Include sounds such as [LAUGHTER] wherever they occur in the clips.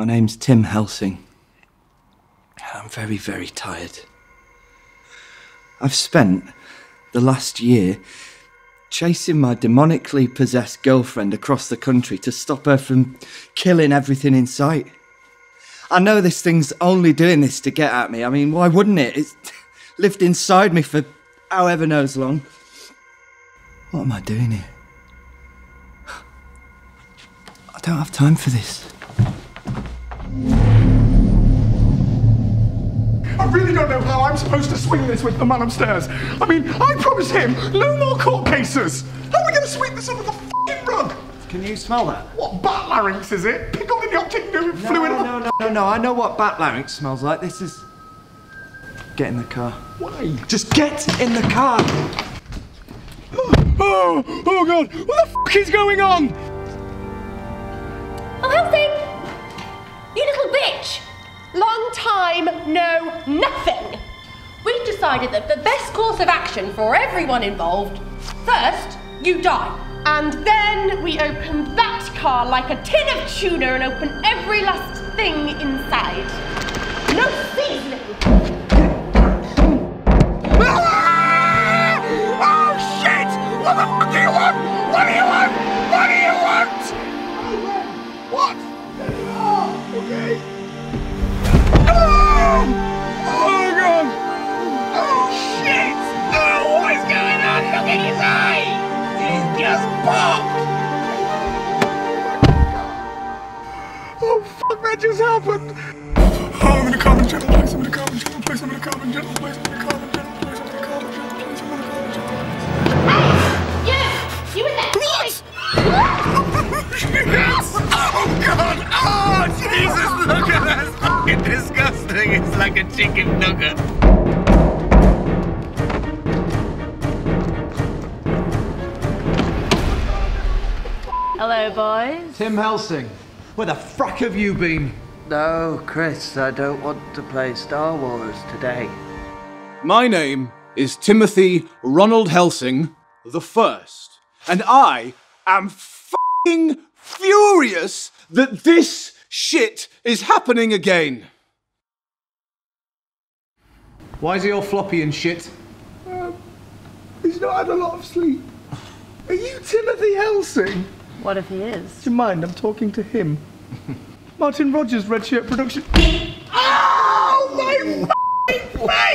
My name's Tim Helsing. I'm very, very tired. I've spent the last year chasing my demonically possessed girlfriend across the country to stop her from killing everything in sight. I know this thing's only doing this to get at me. I mean, why wouldn't it? It's [LAUGHS] lived inside me for however knows long. What am I doing here? [SIGHS] I don't have time for this. I really don't know how I'm supposed to swing this with the man upstairs. I mean, I promised him no more court cases. How are we going to sweep this under the fucking rug? Can you smell that? What, bat larynx is it? Pickled in the optic fluid? No, no, no, no, no. I know what bat larynx smells like. This is. Get in the car. Why? Just get in the car. [GASPS] Oh, oh god, what the fuck is going on? Time, no nothing! We've decided that the best course of action for everyone involved first, you die. And then we open that car like a tin of tuna and open every last thing inside. No seasoning! It's disgusting! It's like a chicken nugget. Hello, boys. Tim Helsing, where the frack have you been? No, Chris, I don't want to play Star Wars today. My name is Timothy Ronald Helsing the First, and I am fucking furious that this shit is happening again. Why is he all floppy and shit? Um, he's not had a lot of sleep. Are you Timothy Helsing? What if he is? Do you mind? I'm talking to him. Martin Rodgers, Red Shirt Production. Oh, my [LAUGHS] fucking face!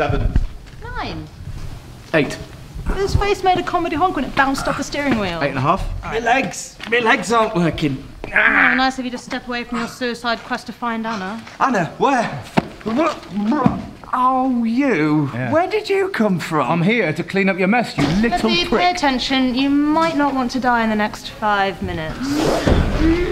Seven. Nine. Eight. His face made a comedy honk when it bounced off the steering wheel. Eight and a half. My legs, my legs aren't working. Oh, nice of you to step away from your ah. suicide quest to find Anna. Anna, where? Oh, you. Yeah. Where did you come from? I'm here to clean up your mess, you little Timothy, pay attention. You might not want to die in the next five minutes. [GASPS] [GASPS] [LAUGHS]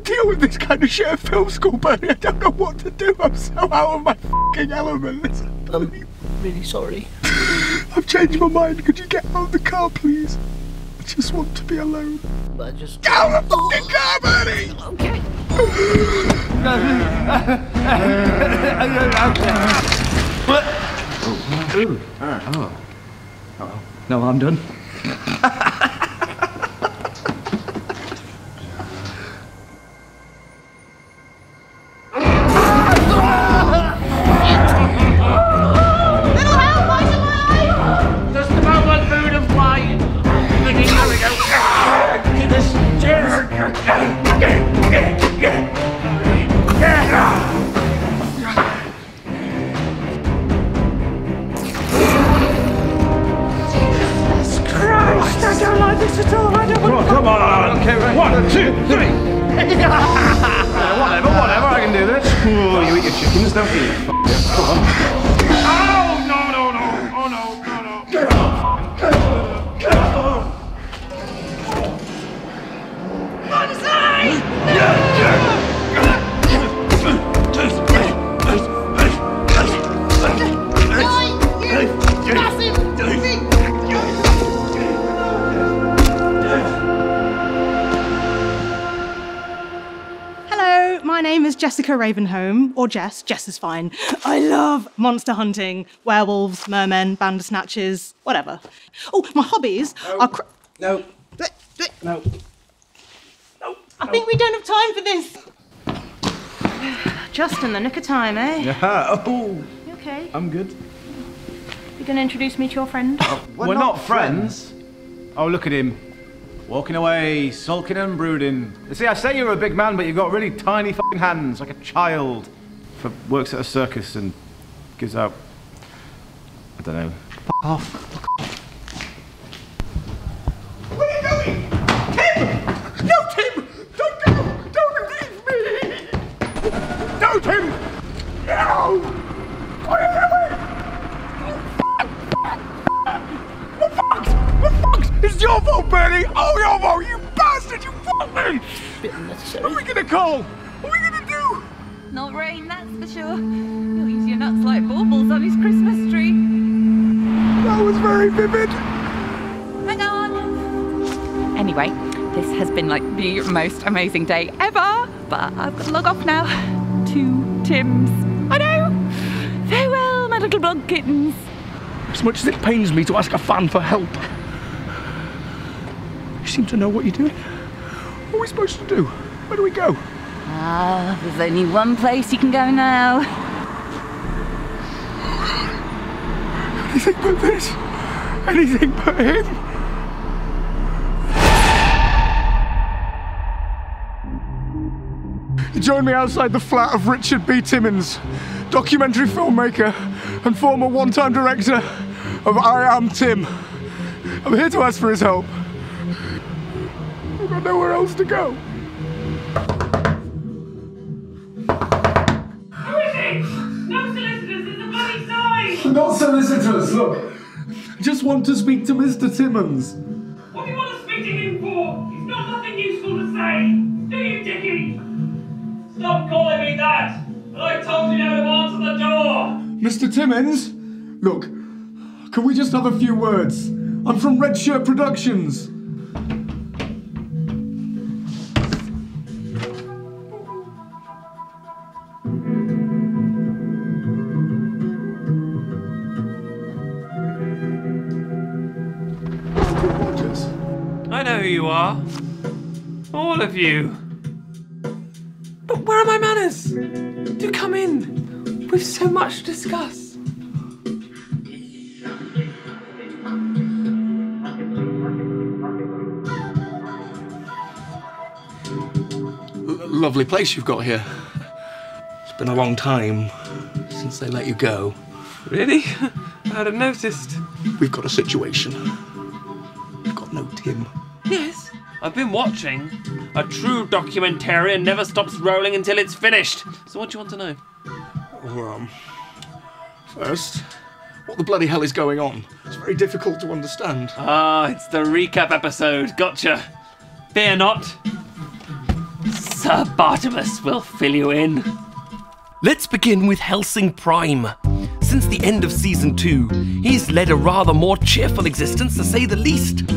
teach you how to deal with this kind of shit at film school, Bernie. I don't know what to do. I'm so out of my fucking element. I'm really sorry. [LAUGHS] I've changed my mind. Could you get out of the car, please? I just want to be alone. I just. Get out of the fucking car, Bernie! Okay. [LAUGHS] Oh, oh. Oh. No, I'm done. [LAUGHS] I don't like this at all. I don't want to. Come on. Okay, right. One, two, three. Yeah, [LAUGHS] whatever, whatever. I can do this. Oh, you eat your chickens, don't you? Come on. Jessica Ravenholm, or Jess. Jess is fine. I love monster hunting, werewolves, mermen, bandersnatches, whatever. Oh, my hobbies are. Cr- No. No. No. I think we don't have time for this. Just in the nick of time, eh? Yeah. Oh, You okay? I'm good. You gonna introduce me to your friend? We're, not, friends. Oh, look at him. Walking away, sulking and brooding. You see, I say you're a big man, but you've got really tiny fucking hands, like a child. For works at a circus and gives out. I don't know. Off. Where are you going? Tim! No, Tim! Don't go! Don't leave me! No, Tim! No! What are you doing? We're fucked! We're fucked! It's your fault, Bernie! Oh, your fault! You bastard! You fucked me! What are we gonna call? What are we gonna do? Not rain, that's for sure. You'll use your nuts like baubles on his Christmas tree. That was very vivid. Hang on. Anyway, this has been like the most amazing day ever, but I've got to log off now to Tim's. I know. Farewell, my little blog kittens. As much as it pains me to ask a fan for help, you seem to know what you're doing. What are we supposed to do? Where do we go? Ah, there's only one place you can go now. Anything but this. Anything but him. Join me outside the flat of Richard B. Timmins, documentary filmmaker and former one time director of I Am Tim. I'm here to ask for his help. I've got nowhere else to go. Who is it? No solicitors, there's a bloody sign! Not solicitors, look. Just want to speak to Mr. Timmins. What do you want to speak to him for? He's got nothing useful to say. Do you, Dickie? Stop calling me that! And I told you now to answer the door! Mr. Timmins, look, can we just have a few words? I'm from Red Shirt Productions. You are. All of you. But where are my manners? Do come in. We've so much to discuss. Lovely place you've got here. It's been a long time since they let you go. Really? [LAUGHS] I hadn't noticed. We've got a situation. We've got no Tim. Yes. I've been watching. A true documentarian never stops rolling until it's finished. So what do you want to know? Or, um, first, what the bloody hell is going on? It's very difficult to understand. Ah, it's the recap episode. Gotcha. Fear not. Sir Bartimus will fill you in. Let's begin with Helsing Prime. Since the end of season two, he's led a rather more cheerful existence, to say the least.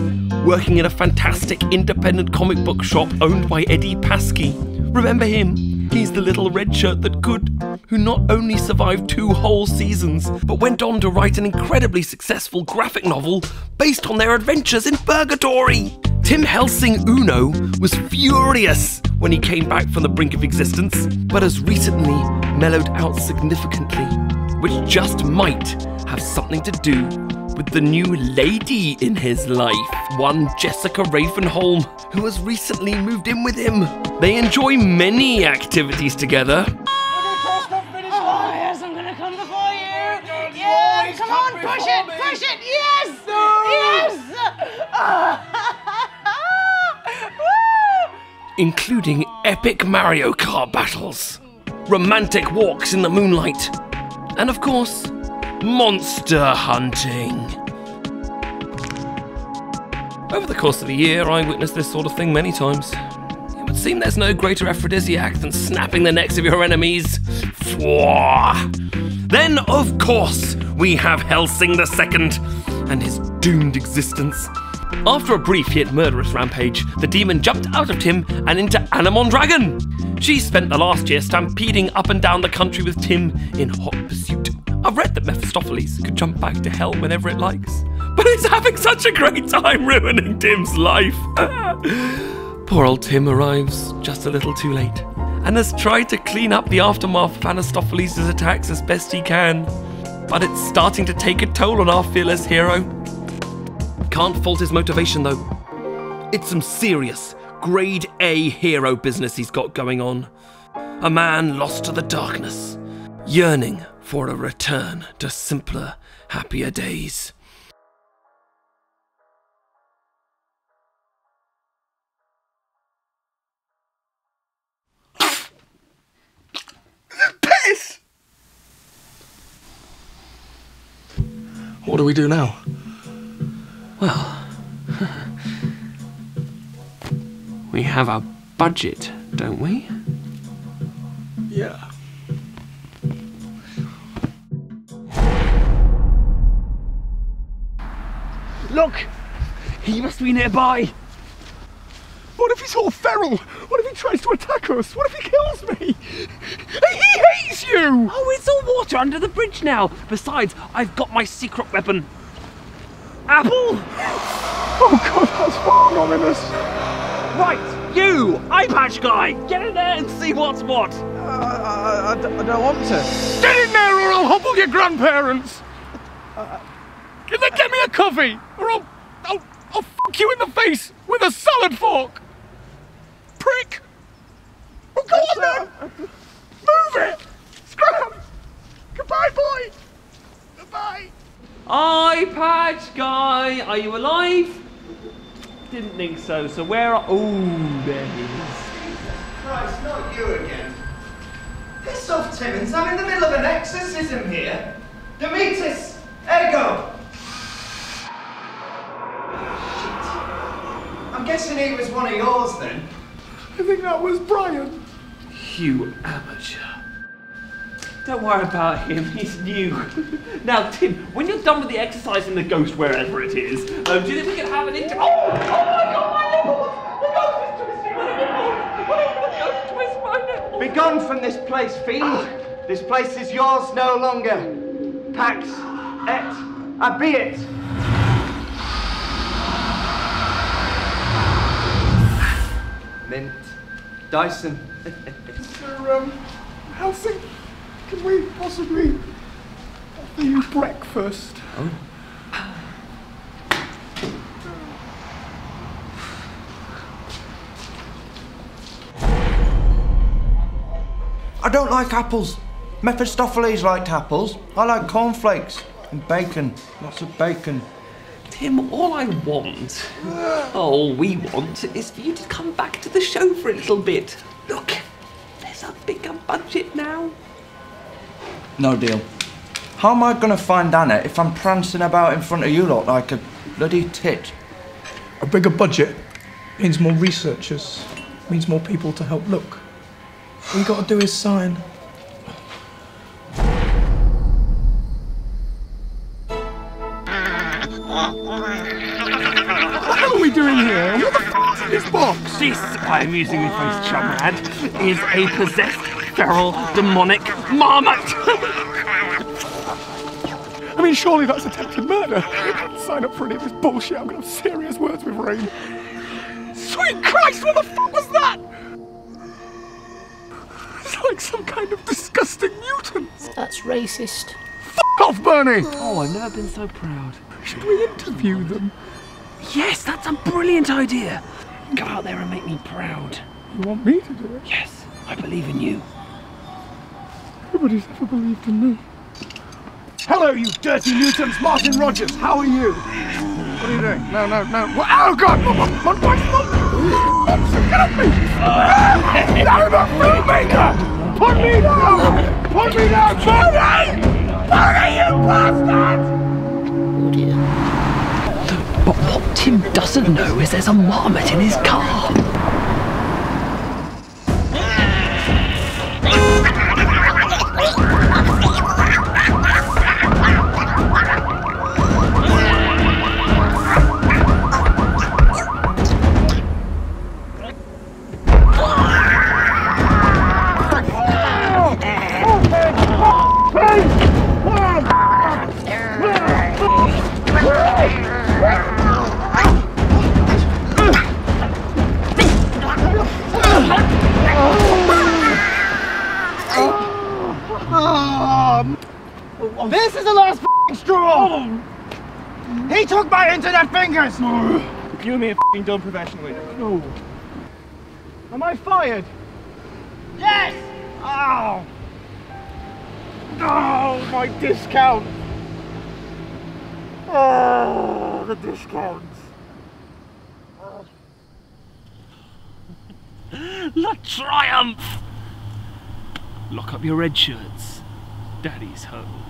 Working in a fantastic independent comic book shop owned by Eddie Paskey. Remember him? He's the little red shirt that could, who not only survived two whole seasons, but went on to write an incredibly successful graphic novel based on their adventures in Purgatory. Tim Helsing Uno was furious when he came back from the brink of existence, but has recently mellowed out significantly, which just might have something to do with the new lady in his life, one Jessica Ravenholm, who has recently moved in with him. They enjoy many activities together. Including epic Mario Kart battles, romantic walks in the moonlight, and of course, monster hunting. Over the course of a year, I witnessed this sort of thing many times. It would seem there's no greater aphrodisiac than snapping the necks of your enemies. Fwah. Then, of course, we have Helsing II and his doomed existence. After a brief yet murderous rampage, the demon jumped out of Tim and into Anamon Dragon. She spent the last year stampeding up and down the country with Tim in hot pursuit. I've read that Mephistopheles could jump back to hell whenever it likes, but it's having such a great time ruining Tim's life. [LAUGHS] Poor old Tim arrives just a little too late and has tried to clean up the aftermath of Anastopheles' attacks as best he can. But it's starting to take a toll on our fearless hero. Can't fault his motivation though. It's some serious, grade A hero business he's got going on. A man lost to the darkness, yearning for a return to simpler, happier days. Piss! What do we do now? Well, [LAUGHS] we have a budget, don't we? Yeah. Look! He must be nearby! What if he's all feral? What if he tries to attack us? What if he kills me? He hates you! Oh, it's all water under the bridge now. Besides, I've got my secret weapon. Apple! Oh god, that's fucking ominous. Right, you, eye patch guy, get in there and see what's what. Uh, I, I, I don't want to. Get in there or I'll humble your grandparents! Get, get me a coffee or I'll, I'll, I'll fuck you in the face with a salad fork! Prick! Oh, go on then! Move it! Scram! Goodbye, boy! Goodbye! Eye patch guy, are you alive? Didn't think so. So where are? Oh, there he is. Christ, not you again. Piss off, Timmins. I'm in the middle of an exorcism here. Demetrius, Ego. Shit. I'm guessing he was one of yours then. I think that was Brian. You amateur. Don't worry about him, he's new. [LAUGHS] now, Tim, when you're done with the exercise in the ghost, wherever it is, um, do you think we can have an inter- Oh! Oh my god, my nipples! The ghost is twisting my nipples! Oh, the ghost twists my nipples! Be gone from this place, fiend. This place is yours no longer. Pax et abiet. Mint. Dyson. Sir, um, Helsing, can we possibly offer you breakfast? Oh. I don't like apples. Mephistopheles liked apples. I like cornflakes and bacon. Lots of bacon. Tim, all I want, all we want, is for you to come back to the show for a little bit. Look, there's a bigger budget now. No deal. How am I going to find Anna if I'm prancing about in front of you lot like a bloody tit? A bigger budget means more researchers, means more people to help look. All you gotta do is sign. What are we doing here? What the f*** is this box? This, I'm using your face, chumrad, is a possessed, feral, demonic marmot. [LAUGHS] I mean, surely that's attempted murder. I can't sign up for any of this bullshit. I'm gonna have serious words with Rain. Sweet Christ, what the fuck was that? It's like some kind of disgusting mutant. That's racist. Fuck off, Bernie! Oh, I've never been so proud. Should we interview them? Yes, that's a brilliant idea. Go out there and make me proud. You want me to do it? Yes, I believe in you. Nobody's ever believed in me. Hello, you dirty mutants, Martin Rodgers. How are you? What are you doing? No, no, no. Oh, God! Mum. Mum, get off me! Ah, I'm a filmmaker! Put me down! Put me down! Bernie! Bernie, you bastard! But what Tim doesn't know is there's a marmot in his car. Get my internet fingers! You and me are f***ing done professionally. No. Am I fired? Yes! Ow! Oh, my discount! Oh, the discounts. La triumph! Lock up your red shirts. Daddy's home.